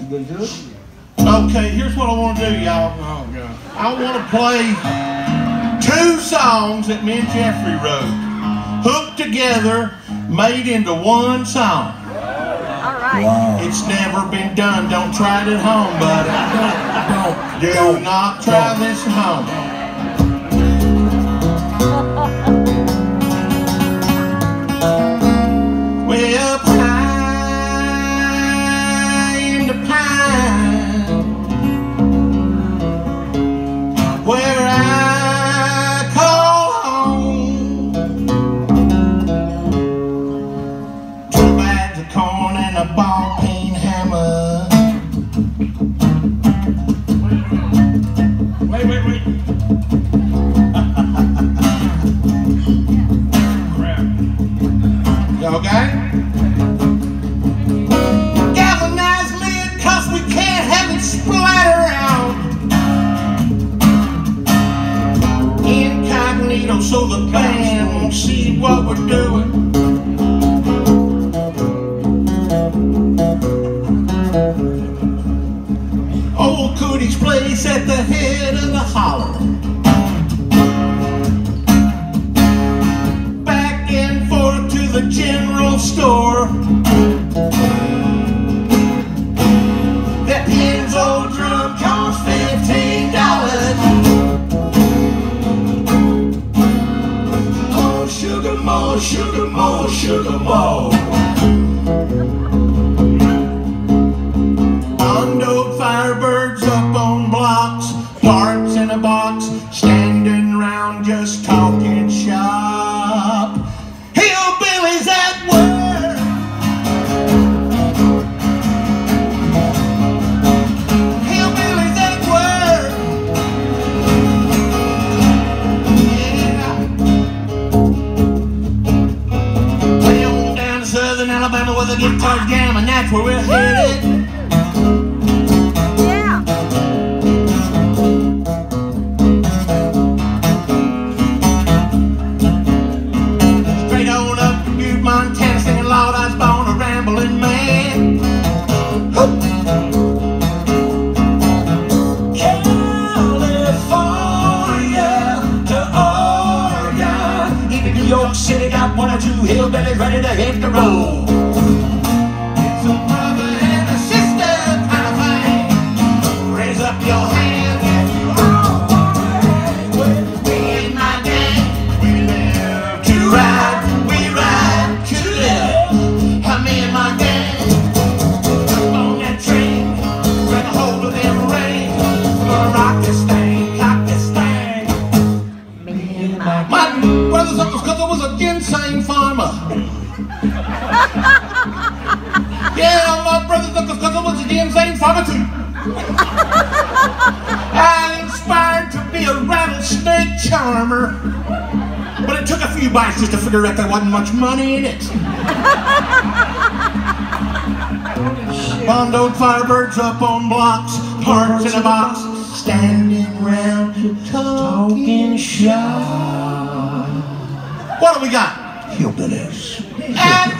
You gonna do it? Okay, here's what I want to do, y'all. Oh god. I want to play two songs that me and Jeffrey wrote, hooked together, made into one song. All right. Wow. It's never been done. Don't try it at home, buddy. Don't. Do Don't. not try this at home. Got? Galvanized lid, cause we can't have it splatter out. Incognito, so the band won't see what we're doing. Old Cootie's place at the head of the holler. Store. That Penn's old drum costs fifteen dollars. Oh, sugar more, sugar more, sugar more. Bondoed firebirds up on blocks, parts in a box, standing round just talking Alabama where the guitars jam, and that's where we're headed. Even New York City got one or two hillbillies ready to hit the road. It's a brother and a sister kind of thing. Raise up your hand if you me and my gang. We live to ride, we ride to live. I'm in my gang. Up on that train, grab a hold of. Gonna rock this thing, cock this thing. Me and My brother's uncle's cousin was a ginseng farmer. yeah, my brother's uncle's cousin was a ginseng farmer too. I inspired to be a rattlesnake charmer. But it took a few bites just to figure out there wasn't much money in it. Bondoed firebirds up on blocks, parts in a box, standing round talking shop. What do we got? Hillbillies. And